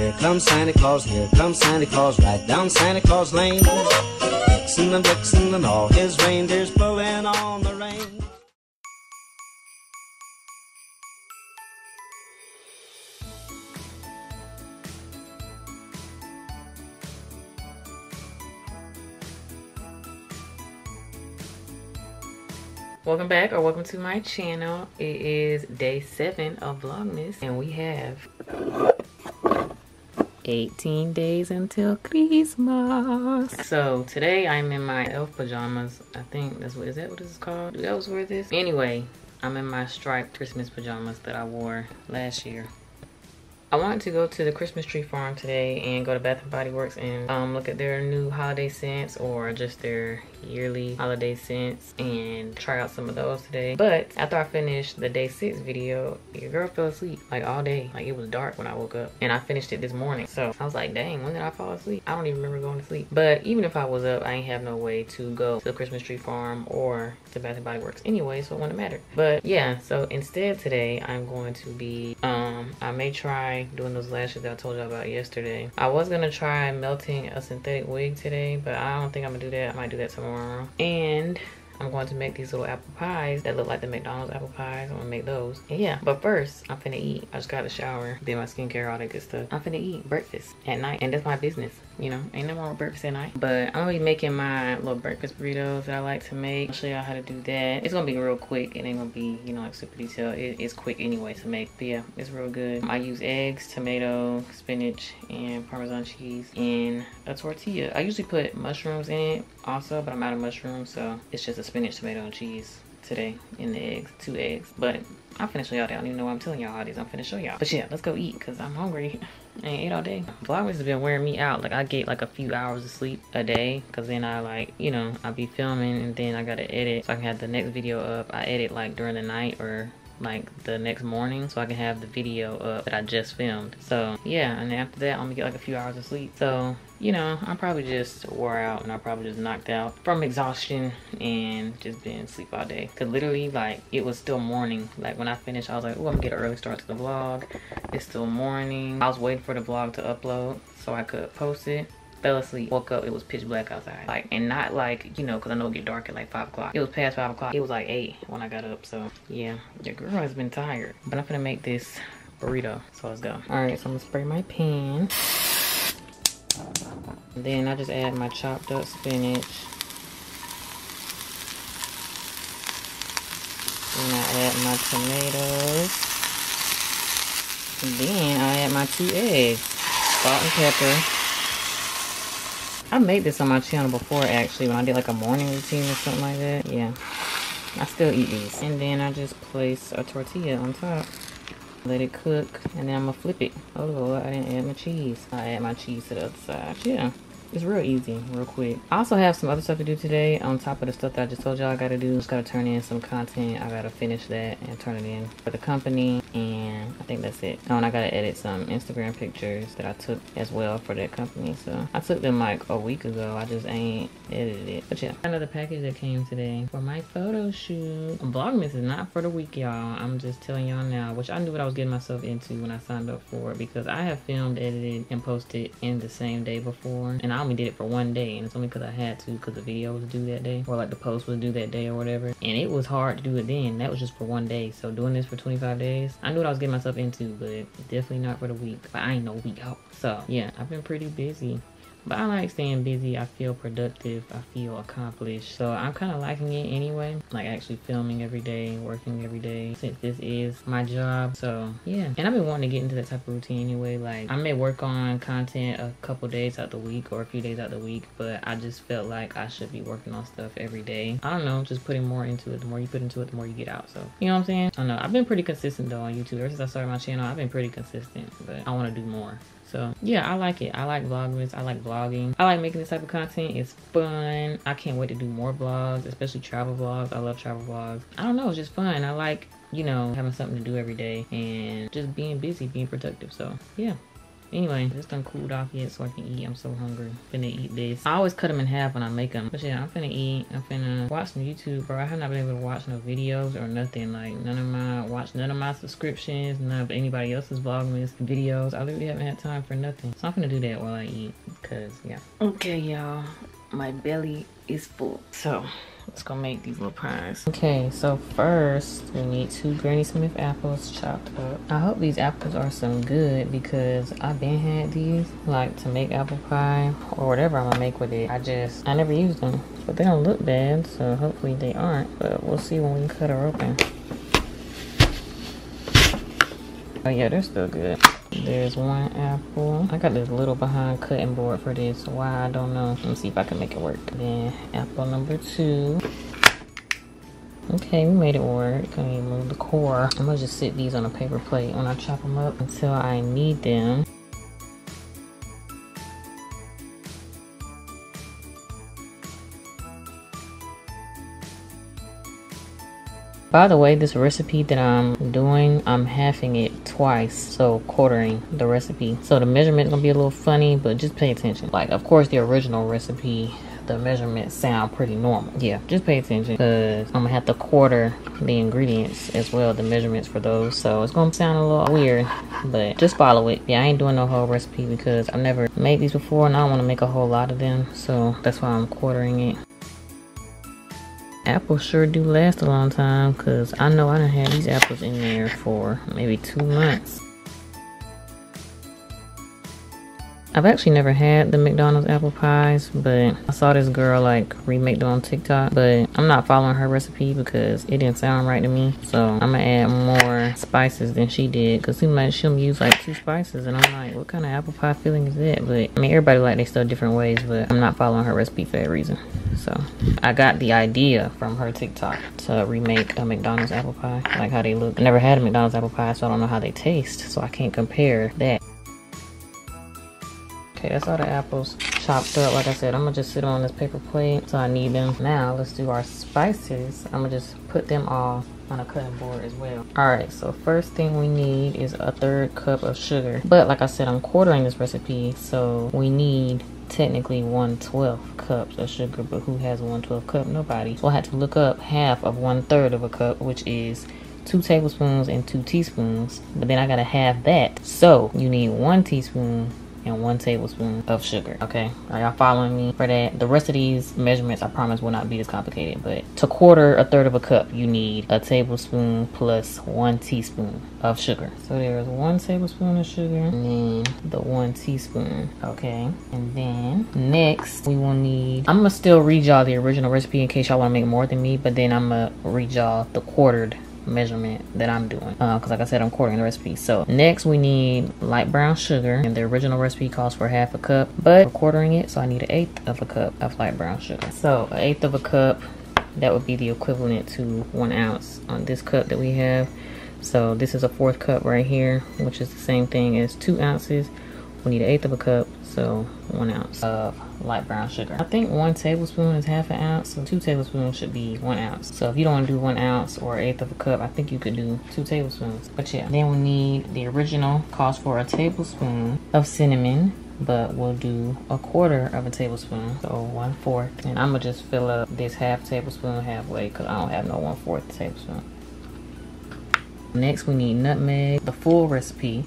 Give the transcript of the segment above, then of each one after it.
here comes Santa Claus, here comes Santa Claus, right down Santa Claus Lane. Vixen and Blitzen and all his reindeers pulling on the rein. Welcome back or welcome to my channel. It is day seven of Vlogmas and we have 18 days until Christmas. So today I'm in my elf pajamas. I think that's what, is that what this is called? Do elves wear this? Anyway, I'm in my striped Christmas pajamas that I wore last year. I wanted to go to the Christmas tree farm today and go to Bath and Body Works and um, look at their new holiday scents or just their yearly holiday scents and try out some of those today. But after I finished the day six video, your girl fell asleep like all day. Like it was dark when I woke up and I finished it this morning. So I was like, dang, when did I fall asleep? I don't even remember going to sleep. But even if I was up, I ain't have no way to go to the Christmas tree farm or to Bath and Body Works anyway, so it wouldn't matter. But yeah, so instead today I'm going to be, um, I may try doing those lashes that I told you about yesterday. I was gonna try melting a synthetic wig today, but I don't think I'm gonna do that. I might do that tomorrow. And I'm going to make these little apple pies that look like the McDonald's apple pies. I'm gonna make those. And yeah, but first, I'm finna eat. I just got a shower, did my skincare, all that good stuff. I'm finna eat breakfast at night, and that's my business. You know, ain't no more with breakfast at night. But I'm gonna be making my little breakfast burritos that I like to make. I'll show y'all how to do that. It's gonna be real quick. It ain't gonna be, you know, like super detailed. It, it's quick anyway to make. But yeah, it's real good. I use eggs, tomato, spinach, and Parmesan cheese in a tortilla. I usually put mushrooms in it also, but I'm out of mushrooms, so it's just a spinach, tomato, and cheese today in the eggs, two eggs. But I'm finna show y'all that. I don't even know why I'm telling y'all all these. I'm finna show y'all. But yeah, let's go eat because I'm hungry. I ate all day. Vlogmas has been wearing me out. Like I get like a few hours of sleep a day because then I like, you know, I be filming and then I gotta edit so I can have the next video up. I edit like during the night or like the next morning so I can have the video up that I just filmed. So yeah, and after that I'm gonna get like a few hours of sleep. So, you know, I'm probably just wore out and I probably just knocked out from exhaustion and just been asleep all day. Cause literally like it was still morning. Like when I finished I was like, oh I'm gonna get an early start to the vlog. It's still morning. I was waiting for the vlog to upload so I could post it fell asleep woke up it was pitch black outside like and not like you know because i know it get dark at like five o'clock it was past five o'clock it was like eight when i got up so yeah your girl has been tired but i'm gonna make this burrito so let's go all right so i'm gonna spray my pan then i just add my chopped up spinach and i add my tomatoes and then i add my two eggs salt and pepper I made this on my channel before actually when I did like a morning routine or something like that. Yeah. I still eat these. And then I just place a tortilla on top. Let it cook and then I'm gonna flip it. Oh lord, I didn't add my cheese. I add my cheese to the other side. Yeah. It's real easy, real quick. I also have some other stuff to do today on top of the stuff that I just told y'all I gotta do. Just gotta turn in some content. I gotta finish that and turn it in for the company. And I think that's it. Oh, and I gotta edit some Instagram pictures that I took as well for that company. So I took them like a weak ago. I just ain't edited it. But yeah, another package that came today for my photo shoot. Vlogmas is not for the week, y'all. I'm just telling y'all now, which I knew what I was getting myself into when I signed up for it because I have filmed, edited, and posted in the same day before. And I only did it for one day and it's only because I had to because the video was due that day or like the post was due that day or whatever. And it was hard to do it then. That was just for one day. So doing this for 25 days, I knew what I was getting myself into, but definitely not for the weak. But I ain't no week out. So yeah, I've been pretty busy. But I like staying busy. I feel productive. I feel accomplished. So I'm kind of liking it anyway. Like actually filming every day, working every day since this is my job. So yeah. And I've been wanting to get into that type of routine anyway. Like I may work on content a couple days out the week or a few days out the week, but I just felt like I should be working on stuff every day. I don't know, just putting more into it. The more you put into it, the more you get out. So you know what I'm saying? I don't know. I've been pretty consistent though on YouTube. Ever since I started my channel, I've been pretty consistent, but I want to do more. So yeah, I like it. I like vlogmas. I like vlogging. I like making this type of content. It's fun. I can't wait to do more vlogs, especially travel vlogs. I love travel vlogs. I don't know, it's just fun. I like, you know, having something to do every day and just being busy, being productive. So yeah. Anyway, this done cooled off yet so I can eat. I'm so hungry. Finna eat this. I always cut them in half when I make them. But yeah, I'm finna eat. I'm finna watch some YouTube, bro. I have not been able to watch no videos or nothing. Like none of my watch none of my subscriptions, none of anybody else's vlogmas videos. I literally haven't had time for nothing. So I'm finna do that while I eat. Cause yeah. Okay, y'all. My belly is full. So let's go make these little pies. Okay, so first we need two Granny Smith apples chopped up. I hope these apples are some good because I've been had these like to make apple pie or whatever I'm gonna make with it. I just, I never used them, but they don't look bad. So hopefully they aren't, but we'll see when we cut her open. Oh yeah, they're still good. There's one apple. I got this little behind cutting board for this. Why, I don't know. Let me see if I can make it work. Then apple number two. Okay, we made it work. Gonna remove the core. I'm gonna just sit these on a paper plate when I chop them up until I need them. By the way, this recipe that I'm doing, I'm halving it twice, so quartering the recipe. So the measurement gonna be a little funny, but just pay attention. Like, of course, the original recipe, the measurements sound pretty normal. Yeah, just pay attention because I'm gonna have to quarter the ingredients as well, the measurements for those. So it's gonna sound a little weird, but just follow it. Yeah, I ain't doing no whole recipe because I've never made these before and I don't wanna make a whole lot of them. So that's why I'm quartering it apples sure do last a long time because I know I done had these apples in there for maybe two months. I've actually never had the McDonald's apple pies, but I saw this girl like remake them on TikTok, but I'm not following her recipe because it didn't sound right to me. So I'm gonna add more spices than she did because seems like she'll use like two spices and I'm like, what kind of apple pie filling is that? But I mean, everybody like they stuff different ways, but I'm not following her recipe for that reason. So I got the idea from her TikTok to remake a McDonald's apple pie, like how they look. I never had a McDonald's apple pie, so I don't know how they taste, so I can't compare that. Okay, that's all the apples chopped up. Like I said, I'm gonna just sit on this paper plate so I need them. Now let's do our spices. I'm gonna just put them all on a cutting board as well. All right, so first thing we need is a third cup of sugar. But like I said, I'm quartering this recipe, so we need technically 1 12 cups of sugar, but who has a 1 12 cup? Nobody. So I had to look up half of one third of a cup, which is two tablespoons and two teaspoons. But then I gotta have that. So you need one teaspoon and one tablespoon of sugar. Okay, are y'all following me for that? The rest of these measurements, I promise, will not be as complicated. But to quarter a third of a cup, you need a tablespoon plus one teaspoon of sugar. So there's one tablespoon of sugar and then the one teaspoon. Okay, and then next we will need. I'm gonna still read y'all the original recipe in case y'all want to make more than me, but then I'm gonna read y'all the quartered measurement that I'm doing because uh, like I said I'm quartering the recipe. So next we need light brown sugar and the original recipe calls for half a cup but we're quartering it so I need an eighth of a cup of light brown sugar. So an eighth of a cup that would be the equivalent to one ounce on this cup that we have. So this is a fourth cup right here which is the same thing as two ounces we need an eighth of a cup so one ounce of light brown sugar. I think one tablespoon is half an ounce, so two tablespoons should be one ounce. So if you don't want to do one ounce or eighth of a cup, I think you could do two tablespoons. But yeah, then we need the original calls for a tablespoon of cinnamon but we'll do a quarter of a tablespoon so one fourth and i'm gonna just fill up this half tablespoon halfway because i don't have no one fourth tablespoon next we need nutmeg the full recipe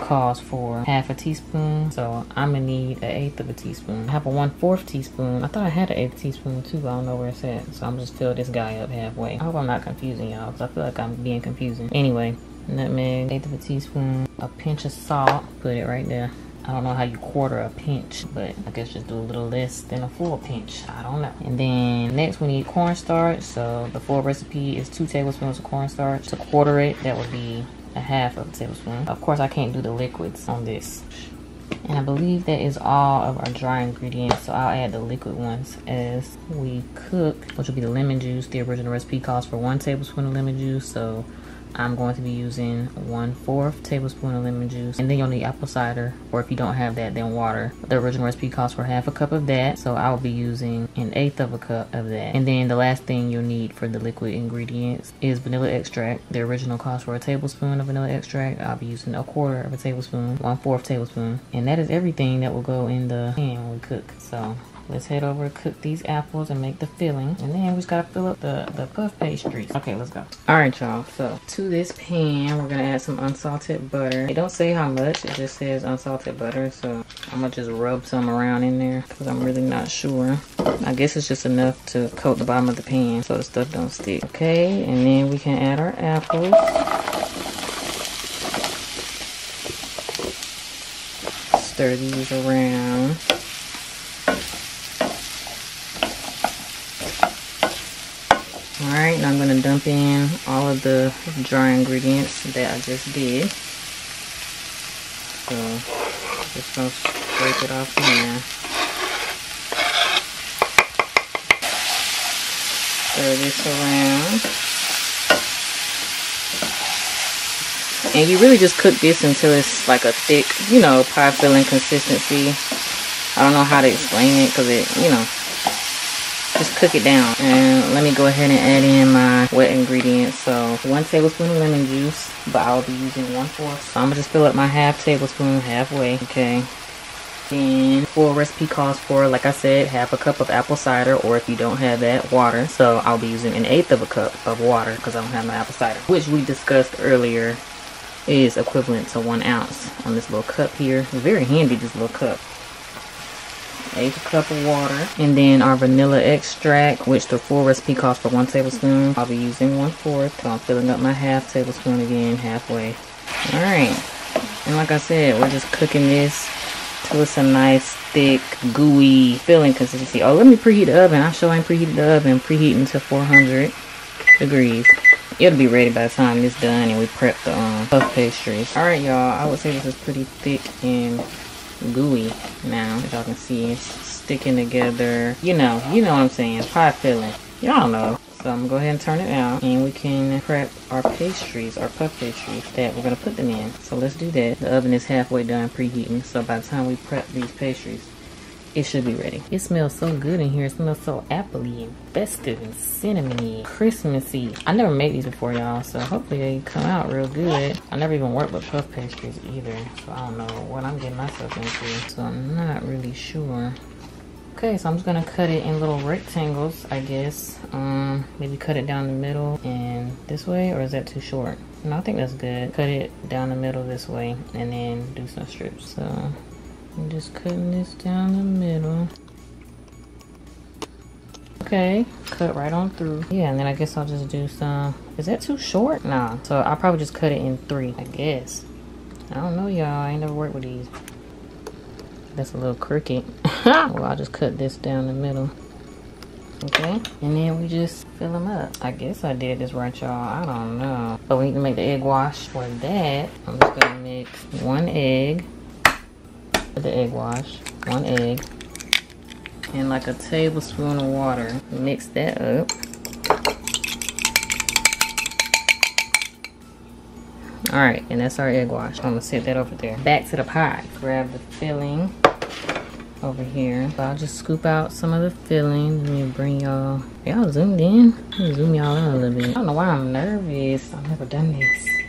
calls for half a teaspoon. So I'm gonna need an eighth of a teaspoon. I have a one fourth teaspoon. I thought I had an eighth teaspoon too, but I don't know where it's at. So I'm just fill this guy up halfway. I hope I'm not confusing y'all because I feel like I'm being confusing. Anyway, nutmeg, eighth of a teaspoon, a pinch of salt, put it right there. I don't know how you quarter a pinch, but I guess just do a little less than a full pinch. I don't know. And then next we need cornstarch. So the full recipe is two tablespoons of cornstarch. To quarter it, that would be a half of a tablespoon. Of course, I can't do the liquids on this. And I believe that is all of our dry ingredients. So I'll add the liquid ones as we cook, which will be the lemon juice. The original recipe calls for one tablespoon of lemon juice. So I'm going to be using one fourth tablespoon of lemon juice. And then you'll need apple cider, or if you don't have that, then water. The original recipe calls for half a cup of that, so I will be using an eighth of a cup of that. And then the last thing you'll need for the liquid ingredients is vanilla extract. The original calls for a tablespoon of vanilla extract. I'll be using a quarter of a tablespoon, one fourth tablespoon. And that is everything that will go in the pan when we cook. So let's head over cook these apples and make the filling. And then we just gotta fill up the the puff pastries okay let's go. All right y'all so to this pan we're gonna add some unsalted butter. It don't say how much it just says unsalted butter so i'm gonna just rub some around in there because i'm really not sure. I guess it's just enough to coat the bottom of the pan so the stuff don't stick. Okay and then we can add our apples. Stir these around Alright, now I'm going to dump in all of the dry ingredients that I just did. So, just going to scrape it off here. Stir this around. And you really just cook this until it's like a thick, you know, pie filling consistency. I don't know how to explain it because it, you know, just cook it down. And let me go ahead and add in my wet ingredients. So one tablespoon of lemon juice but i'll be using one fourth. So i'm gonna just fill up my half tablespoon halfway okay? Then full recipe calls for like i said half a cup of apple cider or if you don't have that water. So i'll be using an eighth of a cup of water because i don't have my apple cider which we discussed earlier is equivalent to one ounce on this little cup here. Very handy this little cup eighth cup of water. And then our vanilla extract which the full recipe calls for one tablespoon. I'll be using one fourth. So i'm filling up my half tablespoon again halfway. All right. And like i said we're just cooking this till it's a nice thick gooey filling consistency. Oh let me preheat the oven. I sure ain't preheated the oven. Preheating to 400 degrees. It'll be ready by the time it's done and we prep the um, puff pastries. All right y'all. I would say this is pretty thick and gooey now y'all can see it's sticking together. You know you know what i'm saying. Pie filling y'all know. So i'm gonna go ahead and turn it out and we can prep our pastries our puff pastries that we're gonna put them in. So let's do that. The oven is halfway done preheating so by the time we prep these pastries it should be ready. It smells so good in here. It smells so appley and festive and cinnamony, Christmassy. I never made these before, y'all, so hopefully they come out real good. I never even worked with puff pastries either, so I don't know what I'm getting myself into. So I'm not really sure. Okay, so I'm just gonna cut it in little rectangles, I guess. Um, maybe cut it down the middle and this way, or is that too short? No, I think that's good. Cut it down the middle this way and then do some strips. So I'm just cutting this down the middle. Okay, cut right on through. Yeah, and then I guess I'll just do some, is that too short? Nah, so I'll probably just cut it in three, I guess. I don't know, y'all, I ain't never worked with these. That's a little crooked. well, I'll just cut this down the middle. Okay, and then we just fill them up. I guess I did this right, y'all. I don't know. But we need to make the egg wash for that. I'm just gonna mix one egg the egg wash, one egg, and like a tablespoon of water. Mix that up. All right, and that's our egg wash. I'm gonna set that over there. Back to the pot. Grab the filling over here. So I'll just scoop out some of the filling. Let me bring y'all, y'all zoomed in? zoom y'all in a little bit. I don't know why I'm nervous. I've never done this.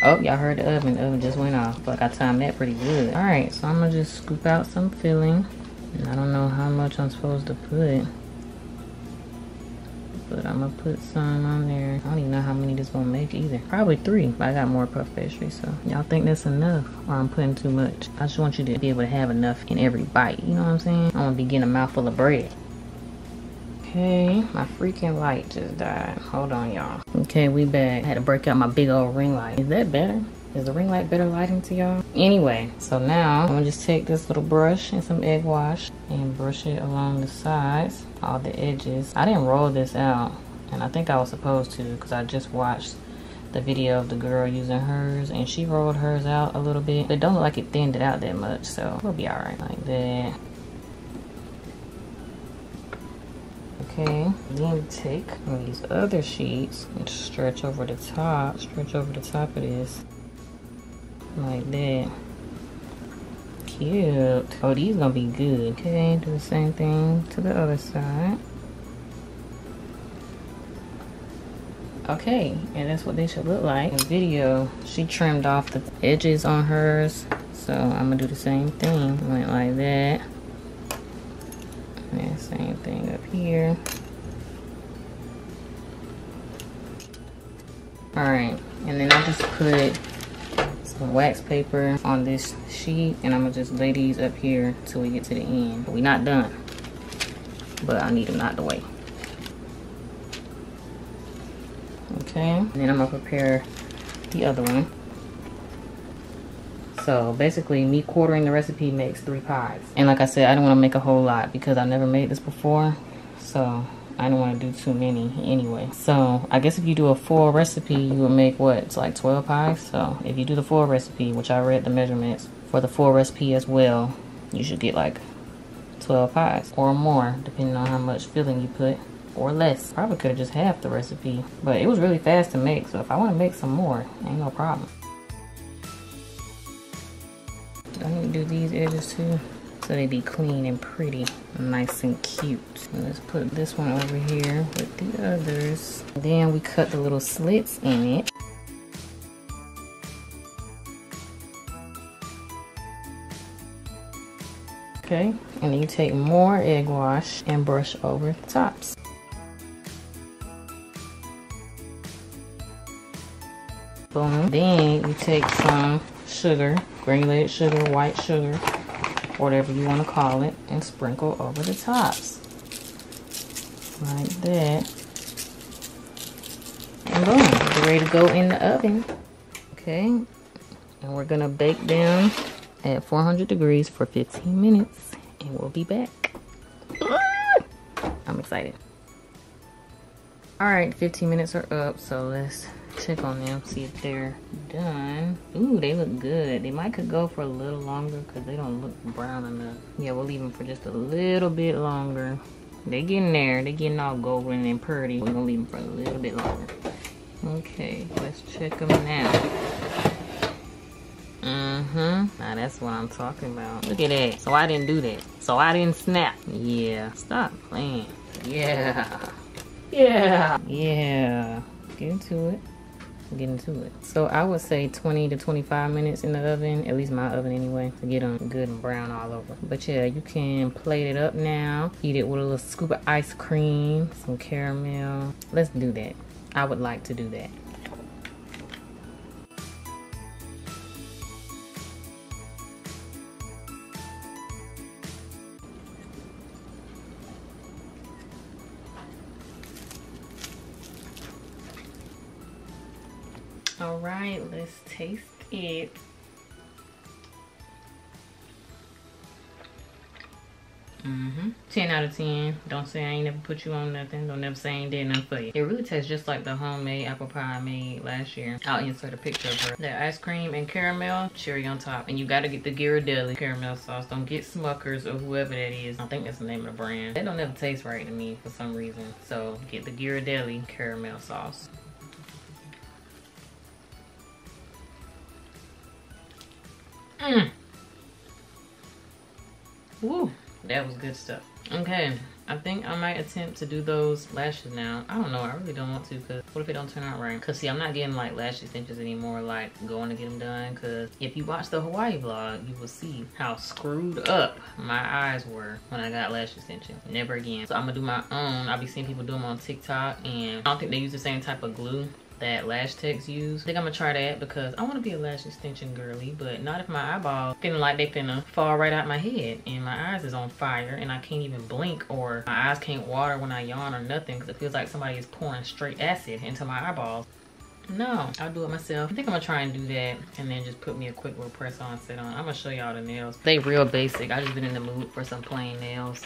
Oh, y'all heard the oven. The oven just went off. But I timed that pretty good. Alright, so I'm to just scoop out some filling. And I don't know how much I'm supposed to put. But I'm to put some on there. I don't even know how many this to make either. Probably three. But I got more puff pastry. So y'all think that's enough? Or I'm putting too much? I just want you to be able to have enough in every bite. You know what I'm saying? I'm gonna be getting a mouthful of bread. Okay, my freaking light just died. Hold on, y'all. Okay, we back. I had to break out my big old ring light. Is that better? Is the ring light better lighting to y'all? Anyway, so now I'm gonna just take this little brush and some egg wash and brush it along the sides, all the edges. I didn't roll this out, and I think I was supposed to because I just watched the video of the girl using hers and she rolled hers out a little bit. It don't look like it thinned it out that much, so we'll be alright like that. Okay, then take one of these other sheets and stretch over the top, stretch over the top of this, like that. Cute. Oh, these gonna be good. Okay, do the same thing to the other side. Okay, and that's what they should look like. In video, she trimmed off the edges on hers. So I'm gonna do the same thing. Went like that. Thing up here. Alright, and then I just put some wax paper on this sheet and I'm gonna just lay these up here till we get to the end. We're not done, but I need them out the way. Okay, and then I'm gonna prepare the other one. So basically me quartering the recipe makes three pies. And like I said, I don't want to make a whole lot because I never made this before. So I don't want to do too many anyway. So I guess if you do a full recipe, you would make what? It's like 12 pies. So if you do the full recipe, which I read the measurements for the full recipe as well, you should get like 12 pies or more depending on how much filling you put or less. Probably could have just half the recipe, but it was really fast to make. So if I want to make some more, ain't no problem. I need to do these edges too. So they be clean and pretty nice and cute. Let's put this one over here with the others. Then we cut the little slits in it. Okay and you take more egg wash and brush over the tops. Boom. Then you take some sugar granulated sugar, white sugar, whatever you want to call it, and sprinkle over the tops. Like that. And boom, they're ready to go in the oven. Okay, and we're gonna bake them at 400 degrees for 15 minutes, and we'll be back. I'm excited. All right, 15 minutes are up, so let's check on them, see if they're done. Ooh, they look good. They might could go for a little longer because they don't look brown enough. Yeah, we'll leave them for just a little bit longer. They getting there. They getting all golden and pretty. We're gonna leave them for a little bit longer. Okay, let's check them now. Mm-hmm. Now that's what I'm talking about. Look at that. So I didn't do that. So I didn't snap. Yeah. Stop playing. Yeah. Yeah. Yeah. Get into it get into it. So I would say 20 to 25 minutes in the oven, at least my oven anyway, to get them good and brown all over. But yeah, you can plate it up now. Eat it with a little scoop of ice cream, some caramel. Let's do that. I would like to do that. Right, let's taste it. Mm-hmm. 10 out of 10. Don't say I ain't never put you on nothing. Don't never say I ain't did nothing for you. It really tastes just like the homemade apple pie I made last year. I'll insert a picture of her. That ice cream and caramel, cherry on top. And you gotta get the Ghirardelli caramel sauce. Don't get Smuckers or whoever that is. I think that's the name of the brand. That don't ever taste right to me for some reason. So get the Ghirardelli caramel sauce. Mm. Woo, that was good stuff. Okay, I think I might attempt to do those lashes now. I don't know, I really don't want to because what if it don't turn out right? Because see, I'm not getting like lash extensions anymore, like going to get them done because if you watch the Hawaii vlog, you will see how screwed up my eyes were when I got lash extensions. Never again. So I'm gonna do my own. I'll be seeing people do them on TikTok and I don't think they use the same type of glue that Lash Techs use. I think I'm gonna try that because I wanna be a lash extension girly, but not if my eyeballs feeling like they finna fall right out my head and my eyes is on fire and I can't even blink or my eyes can't water when I yawn or nothing because it feels like somebody is pouring straight acid into my eyeballs. No, I'll do it myself. I think I'm gonna try and do that and then just put me a quick little press on set on. I'm gonna show y'all the nails. They real basic. I just been in the mood for some plain nails.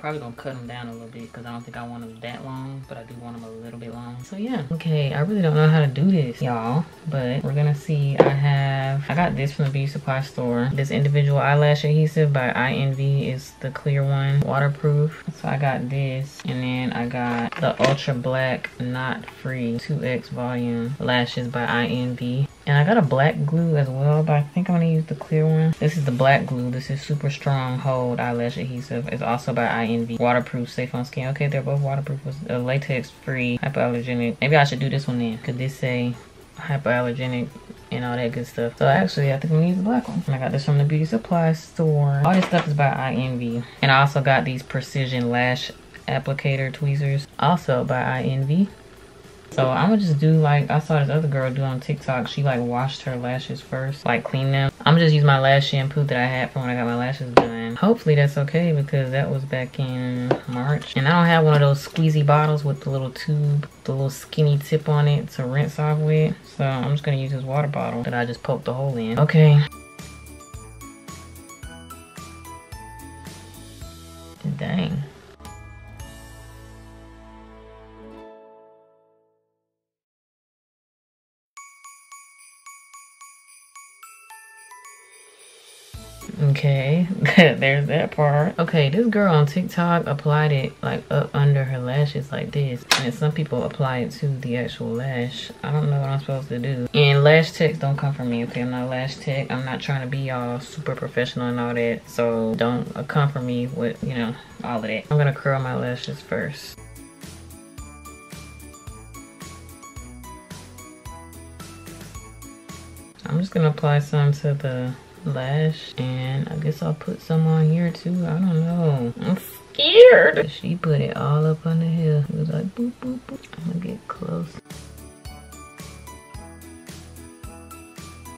Probably gonna cut them down a little bit because I don't think I want them that long, but I do want them a little bit long. So yeah. Okay, I really don't know how to do this, y'all, but we're gonna see. I have, I got this from the beauty supply store. This individual eyelash adhesive by INV is the clear one, waterproof. So I got this, and then I got the Ultra Black Knot Free 2X Volume Lashes by INV. And I got a black glue as well, but I think I'm gonna use the clear one. This is the black glue. This is super strong hold eyelash adhesive. It's also by INV. Waterproof, safe on skin. Okay, they're both waterproof. Uh, latex free, hypoallergenic. Maybe I should do this one then. Could this say hypoallergenic and all that good stuff. So actually, I think I'm gonna use the black one. And I got this from the beauty supply store. All this stuff is by INV. And I also got these precision lash applicator tweezers, also by INV. So I'm gonna just do like I saw this other girl do on TikTok. She like washed her lashes first, like clean them. I'm gonna just use my lash shampoo that I had from when I got my lashes done. Hopefully that's okay because that was back in March. And I don't have one of those squeezy bottles with the little tube, the little skinny tip on it to rinse off with. So I'm just gonna use this water bottle that I just poked the hole in. Okay. there's that part. Okay, this girl on TikTok applied it like up under her lashes like this. And some people apply it to the actual lash. I don't know what I'm supposed to do. And lash techs don't come from me, okay? I'm not lash tech. I'm not trying to be all super professional and all that. So don't uh, come for me with, you know, all of that. I'm gonna curl my lashes first. I'm just gonna apply some to the lash and I guess I'll put some on here too. I don't know. I'm scared. She put it all up under here. It was like boop, boop, boop. I'm gonna get close.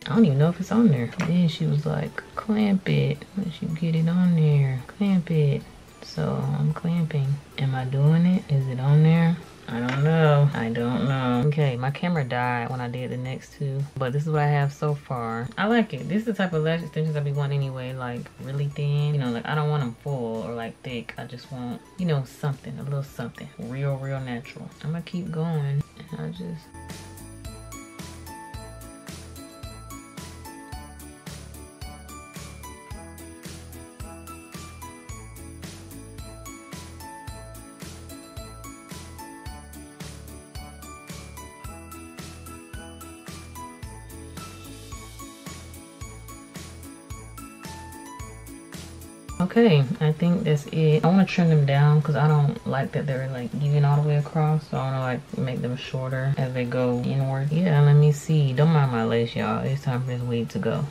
I don't even know if it's on there. Then she was like, clamp it. Once you get it on there, clamp it. So I'm clamping. Am I doing it? Is it on there? I don't know. I don't know. Okay, my camera died when I did the next two. But this is what I have so far. I like it. This is the type of lash extensions I be wanting anyway. Like really thin. You know, like I don't want them full or like thick. I just want, you know, something. A little something. Real, real natural. I'm gonna keep going. And I just... Okay, I think that's it. I want to trim them down because I don't like that they're like even all the way across. So I want to like make them shorter as they go inward. Yeah, let me see. Don't mind my lace, y'all. It's time for this wig to go.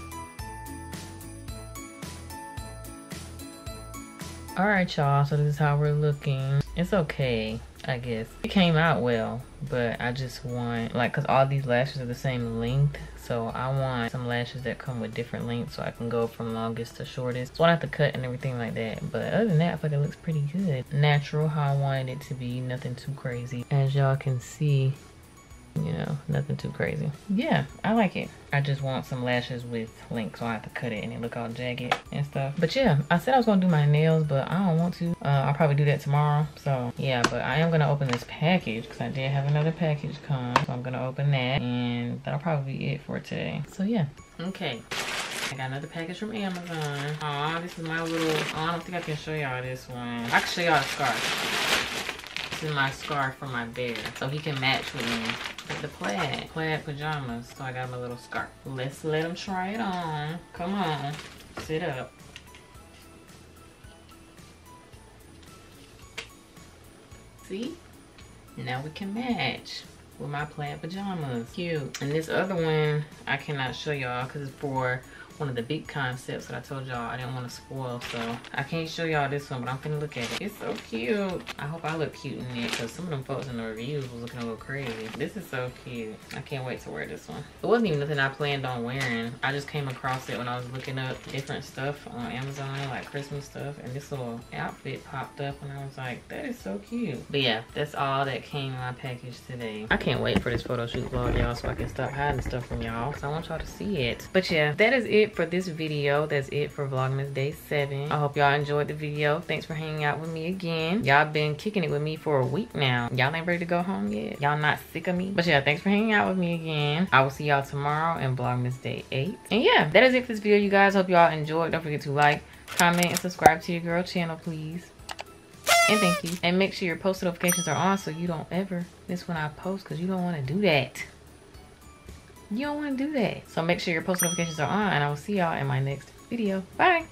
Alright, y'all. So this is how we're looking. It's okay. I guess. It came out well, but I just want, like, because all these lashes are the same length, so I want some lashes that come with different lengths so I can go from longest to shortest. So I have to cut and everything like that. But other than that, I feel like it looks pretty good. Natural, how I wanted it to be, nothing too crazy. As y'all can see, you know, nothing too crazy. Yeah, I like it. I just want some lashes with length, so I have to cut it and it look all jagged and stuff. But yeah, I said I was gonna do my nails, but I don't want to. Uh, I'll probably do that tomorrow. So yeah, but I am gonna open this package because I did have another package come. So I'm gonna open that and that'll probably be it for today. So yeah, okay. I got another package from Amazon. Aw, this is my little, oh, I don't think I can show y'all this one. I can show y'all the scarf. My scarf for my bear. So he can match with me with the plaid, plaid pajamas. So I got a little scarf. Let's let him try it on. Come on, sit up. See? Now we can match with my plaid pajamas. Cute. And this other one, I cannot show y'all because it's for one of the big concepts that I told y'all I didn't want to spoil. So I can't show y'all this one, but I'm gonna look at it. It's so cute. I hope I look cute in it because some of them folks in the reviews was looking a little crazy. This is so cute. I can't wait to wear this one. It wasn't even nothing I planned on wearing. I just came across it when I was looking up different stuff on Amazon, like Christmas stuff. And this little outfit popped up and I was like, that is so cute. But yeah, that's all that came in my package today. I can't wait for this photo shoot vlog, y'all, so I can stop hiding stuff from y'all. So I want y'all to see it. But yeah, that is it for this video. That's it for Vlogmas Day 7. I hope y'all enjoyed the video. Thanks for hanging out with me again. Y'all been kicking it with me for a week now. Y'all ain't ready to go home yet. Y'all not sick of me. But yeah, thanks for hanging out with me again. I will see y'all tomorrow in Vlogmas Day 8. And yeah, that is it for this video, you guys. Hope y'all enjoyed. Don't forget to like, comment, and subscribe to your girl channel, please. And thank you. And make sure your post notifications are on so you don't ever miss when I post because you don't want to do that you don't want to do that. So make sure your post notifications are on and I will see y'all in my next video. Bye.